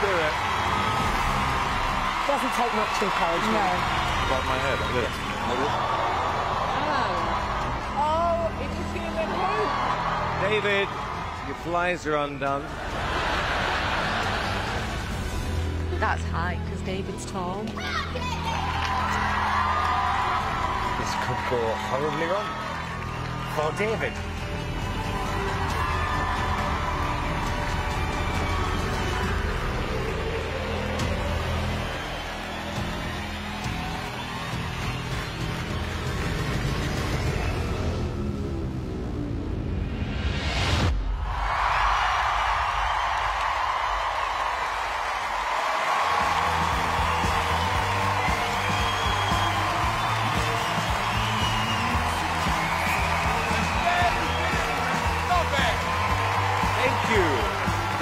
do it. Doesn't take much encouragement. No. Above my head, like this. Ah. Oh, it is human hoop. David, your flies are undone. That's high because David's tall. This could go horribly wrong. For David.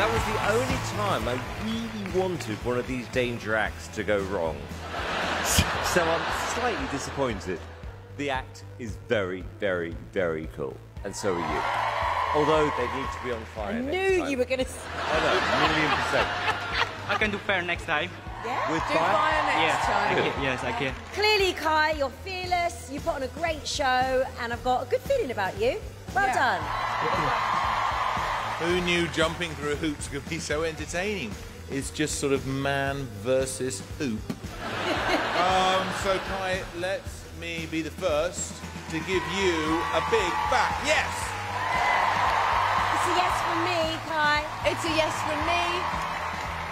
That was the only time I really wanted one of these danger acts to go wrong. So I'm slightly disappointed. The act is very, very, very cool. And so are you. Although they need to be on fire. I next knew time. you were going to. I know, a million percent. I can do fair next time. Yeah. With Do fire? fire next Yes, I time. can. Yes, I can. Clearly, Kai, you're fearless. You put on a great show, and I've got a good feeling about you. Well Yeah. done. Who knew jumping through hoops could be so entertaining? It's just sort of man versus hoop. um, so, Kai, let me be the first to give you a big back. Yes! It's a yes from me, Kai. It's a yes from me.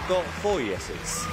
Got four yeses.